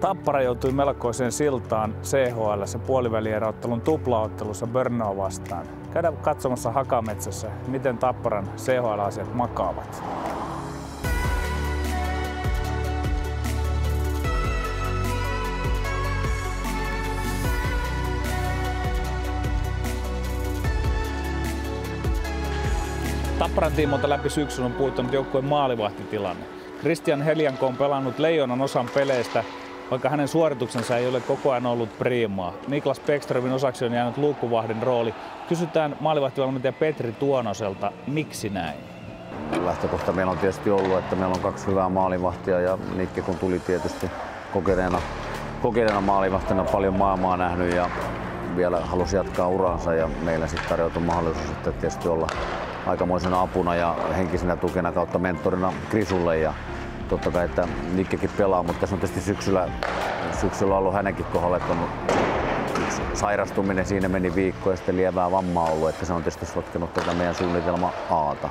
Tappara joutui melkoiseen siltaan CHL puolivälierottelun tuplaottelussa Börnoa vastaan. Käydään katsomassa Hakametsässä, miten Tapparan CHL-asiat makaavat. Tapparan tiimolta läpi syksyn on puuttunut joukkueen maalivahtitilanne. Christian Helianko on pelannut leijonan osan peleistä, vaikka hänen suorituksensa ei ole koko ajan ollut priimaa. Niklas Beckströmin osaksi on jäänyt luukkuvahdin rooli. Kysytään maalivahtivalmentaja Petri Tuonoselta, miksi näin? Lähtökohta meillä on tietysti ollut, että meillä on kaksi hyvää maalivahtia ja Nikke kun tuli tietysti kokeneena, kokeneena maalivahtina paljon maailmaa nähnyt ja vielä halusi jatkaa uransa ja meillä sitten tarjoutui mahdollisuus että tietysti olla aikamoisena apuna ja henkisenä tukena kautta mentorina Krisulle ja totta kai, että Nikkekin pelaa, mutta tässä on tietysti syksyllä, syksyllä ollut hänenkin kohdalla, että on sairastuminen, siinä meni viikko ja sitten lievää vammaa ollut, että se on tietysti sotkenut tätä meidän suunnitelma Aata.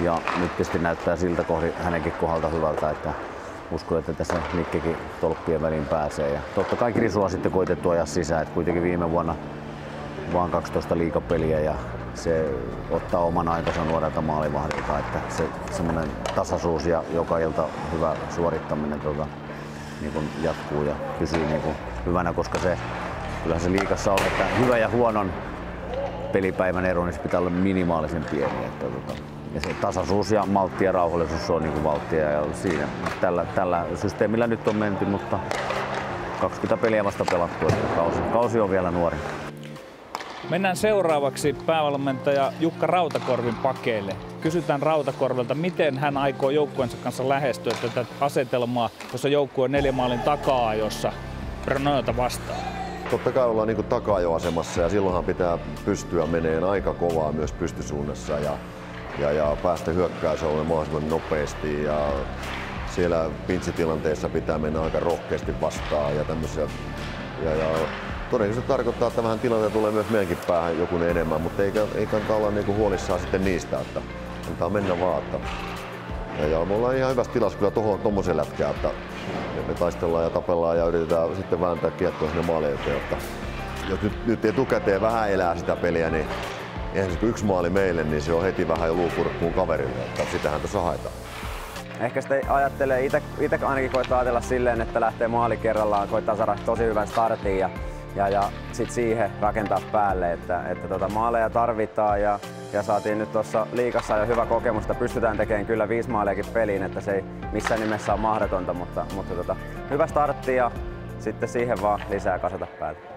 Ja nyt tietysti näyttää siltä kohdi hänenkin kohdalta hyvältä, että uskon, että tässä Nikkekin tolppien väliin pääsee. Ja totta kai Krisua sitten koitettu ajaa sisään, että kuitenkin viime vuonna vaan 12 liikapeliä ja se ottaa oman aikansa nuorelta maalivahdilta, että se semmoinen tasaisuus ja joka ilta hyvä suorittaminen tuota, niin kuin jatkuu ja pysyy niin kuin hyvänä, koska se, kyllähän se liikassa on, että hyvä ja huonon pelipäivän ero, niin pitää olla minimaalisen pieni. Että, tuota, ja se tasaisuus ja maltti ja rauhallisuus on niin kuin valttia ja siinä tällä, tällä systeemillä nyt on menty, mutta 20 peliä vasta pelattu, että kausi, kausi on vielä nuori. Mennään seuraavaksi päävalmentaja Jukka Rautakorvin pakeille. Kysytään Rautakorvelta, miten hän aikoo joukkueensa kanssa lähestyä tätä asetelmaa, jossa joukkue on neljä maalin takaa, jossa Brnoilta vastaan. Totta kai ollaan niin takajoasemassa ja silloinhan pitää pystyä meneen aika kovaa myös pystysuunnassa ja, ja, ja päästä hyökkäysalueen mahdollisimman nopeasti. Ja siellä pintsitilanteessa pitää mennä aika rohkeasti vastaan ja. Ja, ja todennäköisesti tarkoittaa, että vähän tilanne tulee myös meidänkin päähän joku enemmän, mutta ei, ei kannata olla niinku huolissaan sitten niistä, että antaa mennä vaan. Ja, ja me ollaan ihan hyvässä tilassa kyllä tuohon tommoseen lätkään, että me taistellaan ja tapellaan ja yritetään sitten vääntää kiekkoa sinne maalin eteen. Että jos nyt, nyt etukäteen vähän elää sitä peliä, niin eihän se yksi maali meille, niin se on heti vähän jo luukurkkuun kaverille, että sitähän tuossa haetaan. Ehkä sitten ajattelee, itse ainakin koittaa ajatella silleen, että lähtee maali kerrallaan, koittaa saada tosi hyvän startin ja ja, ja sitten siihen rakentaa päälle, että, että tota, maaleja tarvitaan ja, ja saatiin nyt tuossa liikassa jo hyvä kokemus, että pystytään tekemään kyllä viisi maaliakin peliin, että se ei missään nimessä ole mahdotonta, mutta, mutta tota, hyvä startti ja sitten siihen vaan lisää kasata päälle.